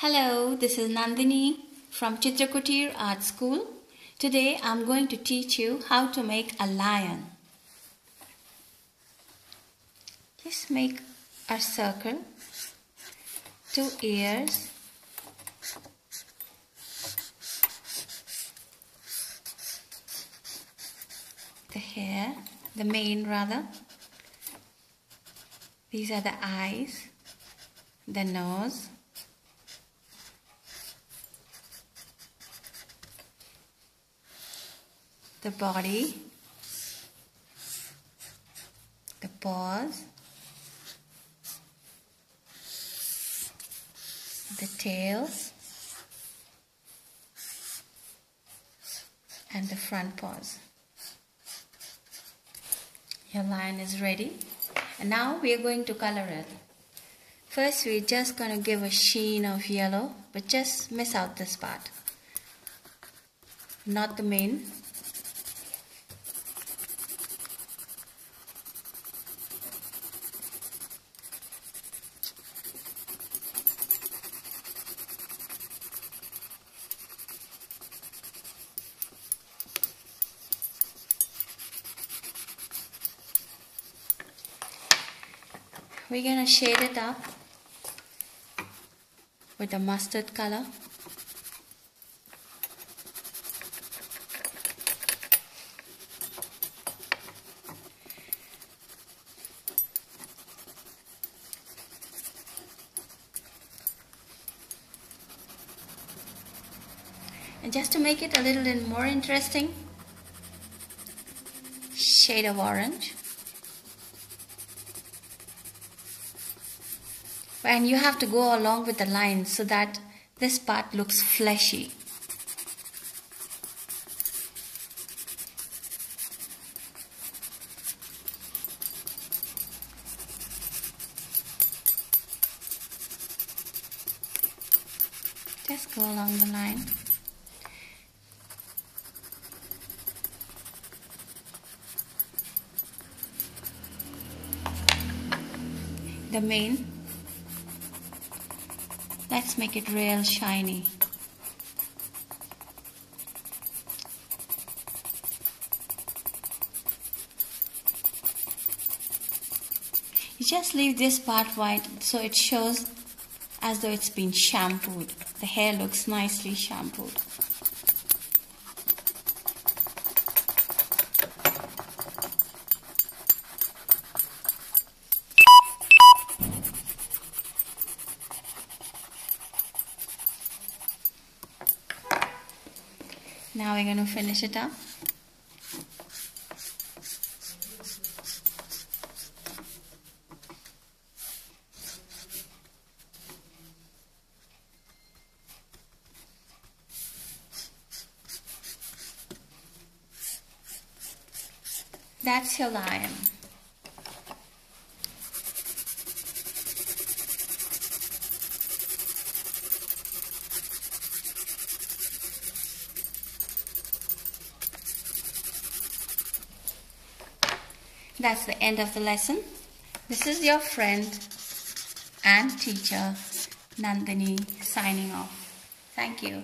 Hello, this is Nandini from Chitrakutir Art School. Today I'm going to teach you how to make a lion. Just make a circle, two ears, the hair, the mane rather. These are the eyes, the nose, the body, the paws, the tail, and the front paws. Your lion is ready. And now we are going to color it. First we're just going to give a sheen of yellow, but just miss out this part. Not the mane. We're going to shade it up with the mustard color. And just to make it a little bit more interesting, shade of orange. And you have to go along with the lines so that this part looks fleshy. Just go along the line. The mane Let's make it real shiny. You just leave this part white so it shows as though it's been shampooed. The hair looks nicely shampooed. Now we're going to finish it up. That's your lion. That's the end of the lesson. This is your friend and teacher Nandini signing off. Thank you.